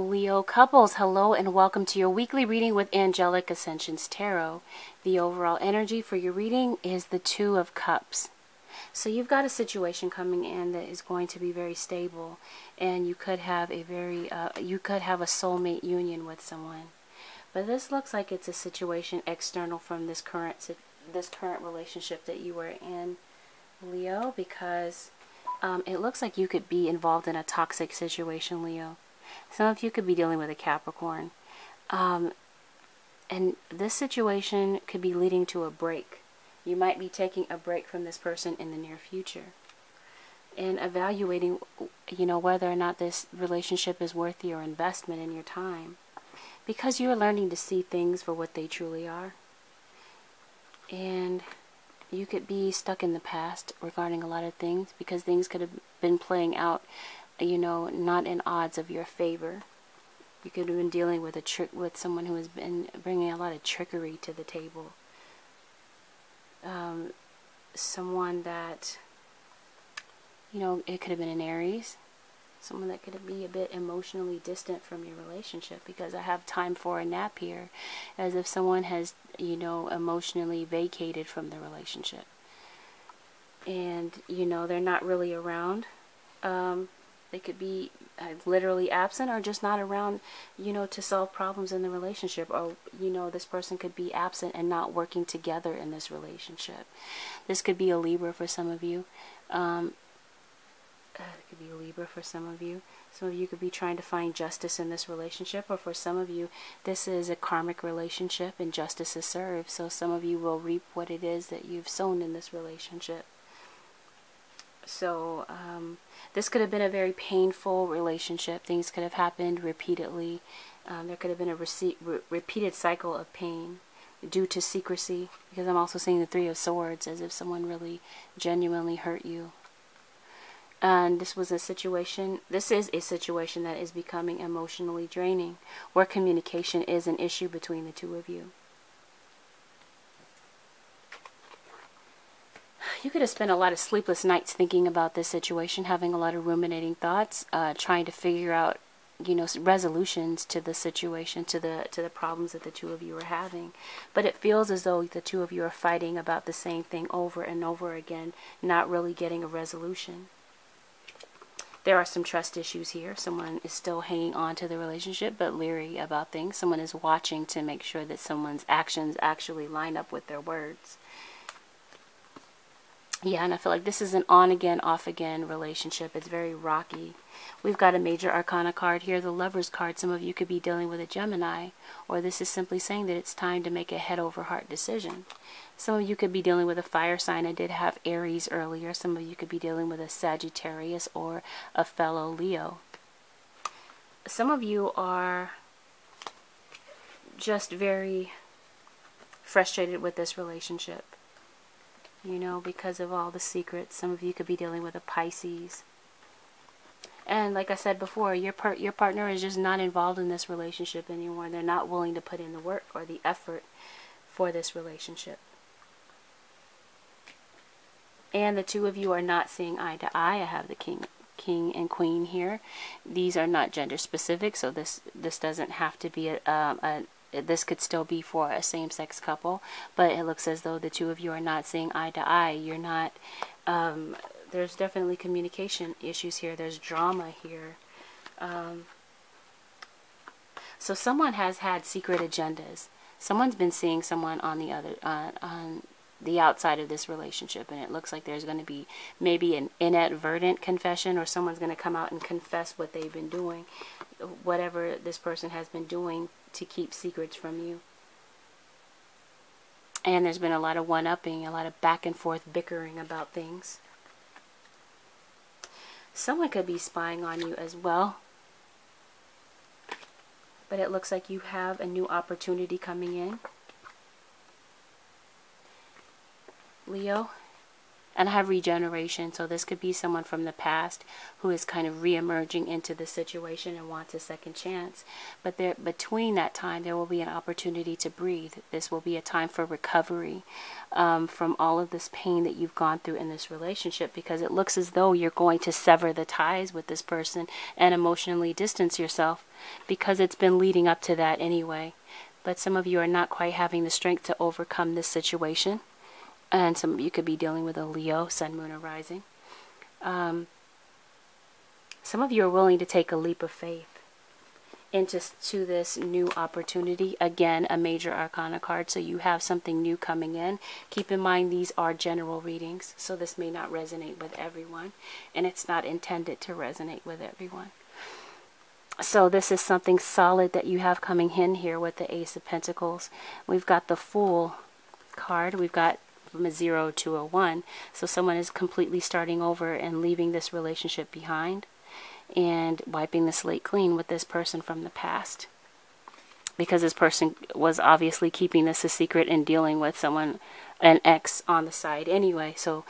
Leo couples, hello and welcome to your weekly reading with Angelic Ascensions Tarot. The overall energy for your reading is the Two of Cups. So you've got a situation coming in that is going to be very stable, and you could have a very, uh, you could have a soulmate union with someone. But this looks like it's a situation external from this current, this current relationship that you were in, Leo, because um, it looks like you could be involved in a toxic situation, Leo. Some of you could be dealing with a Capricorn. Um, and this situation could be leading to a break. You might be taking a break from this person in the near future. And evaluating, you know, whether or not this relationship is worth your investment in your time. Because you're learning to see things for what they truly are. And you could be stuck in the past regarding a lot of things because things could have been playing out you know, not in odds of your favor. You could have been dealing with a trick with someone who has been bringing a lot of trickery to the table. Um, someone that, you know, it could have been an Aries. Someone that could be a bit emotionally distant from your relationship because I have time for a nap here, as if someone has, you know, emotionally vacated from the relationship. And, you know, they're not really around. Um, they could be uh, literally absent or just not around, you know, to solve problems in the relationship. Or, you know, this person could be absent and not working together in this relationship. This could be a Libra for some of you. Um, uh, it could be a Libra for some of you. Some of you could be trying to find justice in this relationship, or for some of you, this is a karmic relationship and justice is served. So some of you will reap what it is that you've sown in this relationship. So, um, this could have been a very painful relationship. Things could have happened repeatedly. Um, there could have been a re repeated cycle of pain due to secrecy, because I'm also seeing the Three of Swords as if someone really genuinely hurt you. And this was a situation, this is a situation that is becoming emotionally draining, where communication is an issue between the two of you. You could have spent a lot of sleepless nights thinking about this situation, having a lot of ruminating thoughts, uh, trying to figure out, you know, resolutions to the situation, to the to the problems that the two of you are having. But it feels as though the two of you are fighting about the same thing over and over again, not really getting a resolution. There are some trust issues here. Someone is still hanging on to the relationship but leery about things. Someone is watching to make sure that someone's actions actually line up with their words. Yeah, and I feel like this is an on again, off again relationship. It's very rocky. We've got a major arcana card here, the lover's card. Some of you could be dealing with a Gemini, or this is simply saying that it's time to make a head over heart decision. Some of you could be dealing with a fire sign. I did have Aries earlier. Some of you could be dealing with a Sagittarius or a fellow Leo. Some of you are just very frustrated with this relationship you know, because of all the secrets. Some of you could be dealing with a Pisces. And like I said before, your your partner is just not involved in this relationship anymore. They're not willing to put in the work or the effort for this relationship. And the two of you are not seeing eye to eye. I have the king king and queen here. These are not gender specific, so this this doesn't have to be a, um, a this could still be for a same-sex couple, but it looks as though the two of you are not seeing eye to eye. You're not, um, there's definitely communication issues here. There's drama here. Um, so someone has had secret agendas. Someone's been seeing someone on the other, uh, on the outside of this relationship, and it looks like there's going to be maybe an inadvertent confession, or someone's going to come out and confess what they've been doing, whatever this person has been doing to keep secrets from you. And there's been a lot of one-upping, a lot of back and forth bickering about things. Someone could be spying on you as well. But it looks like you have a new opportunity coming in. Leo, and have regeneration. So this could be someone from the past who is kind of re-emerging into the situation and wants a second chance. But there, between that time, there will be an opportunity to breathe. This will be a time for recovery um, from all of this pain that you've gone through in this relationship because it looks as though you're going to sever the ties with this person and emotionally distance yourself because it's been leading up to that anyway. But some of you are not quite having the strength to overcome this situation and some you could be dealing with a Leo, Sun, Moon, or Rising. Um, some of you are willing to take a leap of faith into to this new opportunity. Again, a major arcana card, so you have something new coming in. Keep in mind these are general readings, so this may not resonate with everyone, and it's not intended to resonate with everyone. So this is something solid that you have coming in here with the Ace of Pentacles. We've got the Fool card. We've got from a zero to a one. So someone is completely starting over and leaving this relationship behind and wiping the slate clean with this person from the past. Because this person was obviously keeping this a secret and dealing with someone, an ex on the side anyway. So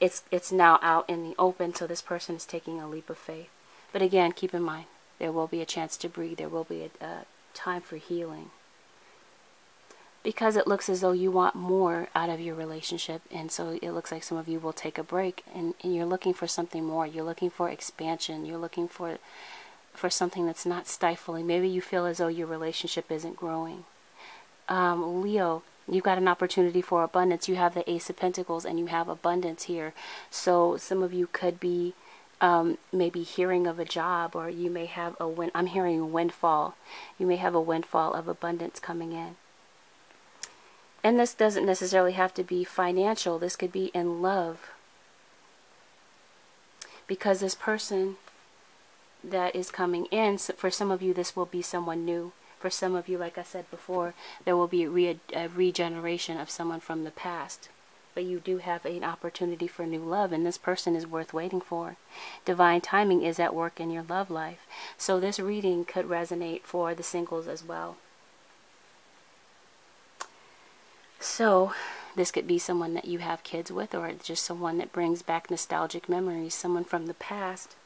it's it's now out in the open. So this person is taking a leap of faith. But again, keep in mind there will be a chance to breathe. There will be a, a time for healing because it looks as though you want more out of your relationship and so it looks like some of you will take a break and, and you're looking for something more. You're looking for expansion. You're looking for for something that's not stifling. Maybe you feel as though your relationship isn't growing. Um, leo you've got an opportunity for abundance. You have the ace of pentacles and you have abundance here. So some of you could be um, maybe hearing of a job or you may have a win i'm hearing a windfall. You may have a windfall of abundance coming in and this doesn't necessarily have to be financial, this could be in love. Because this person that is coming in, for some of you, this will be someone new. For some of you, like I said before, there will be a, re a regeneration of someone from the past. But you do have an opportunity for new love, and this person is worth waiting for. Divine timing is at work in your love life. So this reading could resonate for the singles as well. So, this could be someone that you have kids with, or just someone that brings back nostalgic memories, someone from the past.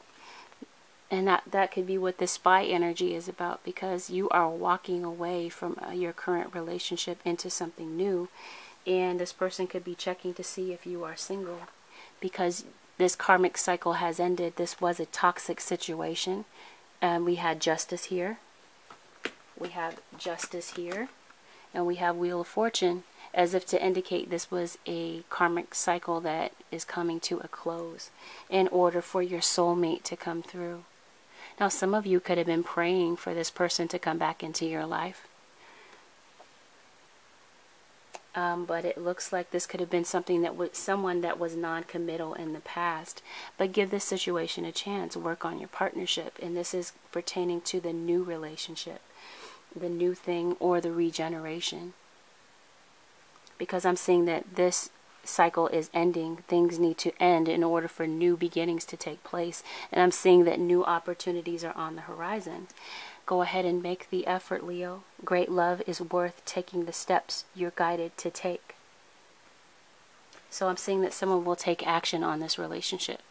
And that, that could be what the spy energy is about because you are walking away from uh, your current relationship into something new. And this person could be checking to see if you are single because this karmic cycle has ended. This was a toxic situation. And we had justice here. We have justice here. And we have Wheel of Fortune as if to indicate this was a karmic cycle that is coming to a close in order for your soulmate to come through. Now, some of you could have been praying for this person to come back into your life. Um, but it looks like this could have been something that was someone that was non-committal in the past. But give this situation a chance. Work on your partnership, and this is pertaining to the new relationship, the new thing, or the regeneration because I'm seeing that this cycle is ending. Things need to end in order for new beginnings to take place. And I'm seeing that new opportunities are on the horizon. Go ahead and make the effort, Leo. Great love is worth taking the steps you're guided to take. So I'm seeing that someone will take action on this relationship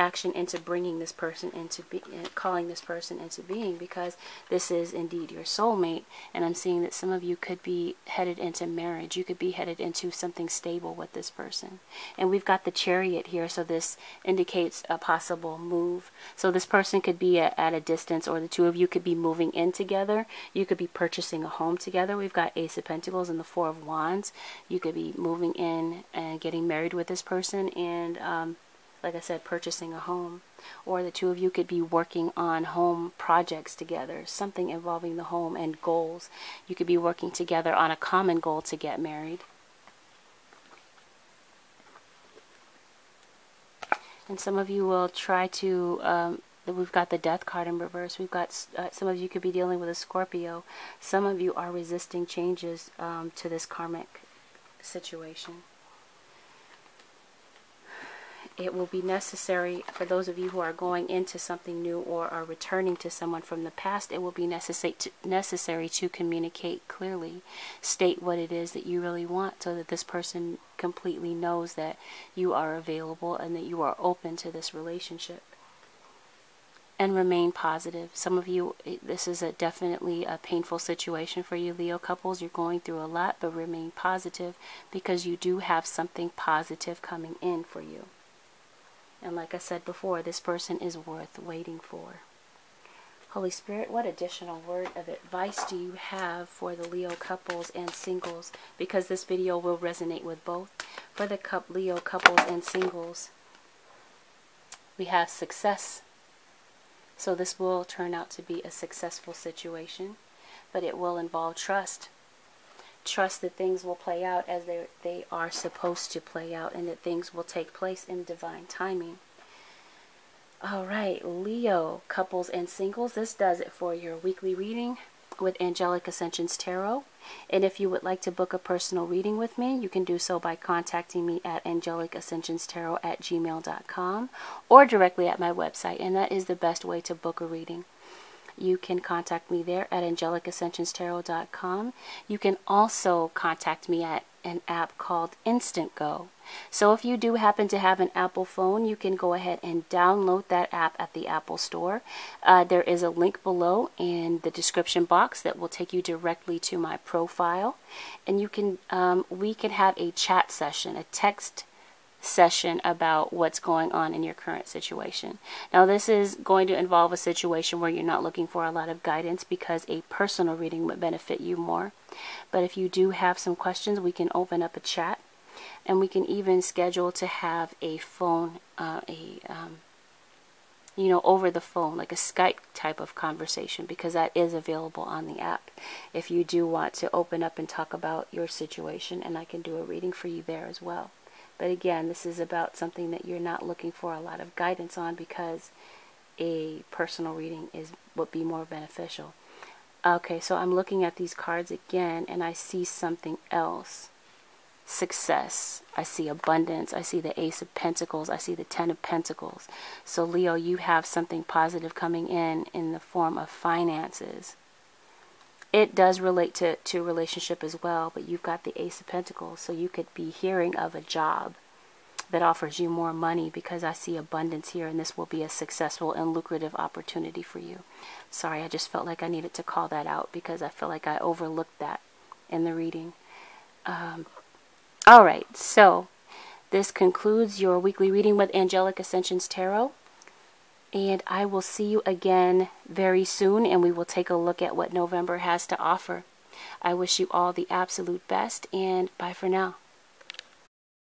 action into bringing this person into be uh, calling this person into being because this is indeed your soulmate. And I'm seeing that some of you could be headed into marriage. You could be headed into something stable with this person. And we've got the chariot here so this indicates a possible move. So this person could be at, at a distance or the two of you could be moving in together. You could be purchasing a home together. We've got ace of pentacles and the four of wands. You could be moving in and getting married with this person and um, like I said, purchasing a home. Or the two of you could be working on home projects together, something involving the home and goals. You could be working together on a common goal to get married. And some of you will try to, um, we've got the death card in reverse. We've got, uh, some of you could be dealing with a Scorpio. Some of you are resisting changes um, to this karmic situation it will be necessary for those of you who are going into something new or are returning to someone from the past, it will be necessary to, necessary to communicate clearly, state what it is that you really want so that this person completely knows that you are available and that you are open to this relationship. And remain positive. Some of you, this is a definitely a painful situation for you, Leo couples. You're going through a lot, but remain positive because you do have something positive coming in for you. And like I said before, this person is worth waiting for. Holy Spirit, what additional word of advice do you have for the Leo couples and singles? Because this video will resonate with both. For the Leo couples and singles, we have success. So this will turn out to be a successful situation, but it will involve trust. Trust that things will play out as they, they are supposed to play out and that things will take place in divine timing. All right, Leo, couples and singles, this does it for your weekly reading with Angelic Ascensions Tarot. And if you would like to book a personal reading with me, you can do so by contacting me at angelicascensionstarot at gmail.com or directly at my website. And that is the best way to book a reading. You can contact me there at angelicascensionstarot.com. You can also contact me at an app called Instant Go. So if you do happen to have an Apple phone, you can go ahead and download that app at the Apple Store. Uh, there is a link below in the description box that will take you directly to my profile, and you can um, we can have a chat session, a text session about what's going on in your current situation. Now, this is going to involve a situation where you're not looking for a lot of guidance because a personal reading would benefit you more. But if you do have some questions, we can open up a chat and we can even schedule to have a phone, uh, a um, you know, over the phone, like a Skype type of conversation, because that is available on the app. If you do want to open up and talk about your situation, and I can do a reading for you there as well. But again, this is about something that you're not looking for a lot of guidance on because a personal reading is would be more beneficial. Okay, so I'm looking at these cards again and I see something else. Success. I see abundance. I see the Ace of Pentacles. I see the Ten of Pentacles. So Leo, you have something positive coming in in the form of finances it does relate to, to relationship as well, but you've got the Ace of Pentacles, so you could be hearing of a job that offers you more money because I see abundance here and this will be a successful and lucrative opportunity for you. Sorry, I just felt like I needed to call that out because I feel like I overlooked that in the reading. Um, all right, so this concludes your weekly reading with Angelic Ascensions Tarot. And I will see you again very soon, and we will take a look at what November has to offer. I wish you all the absolute best, and bye for now.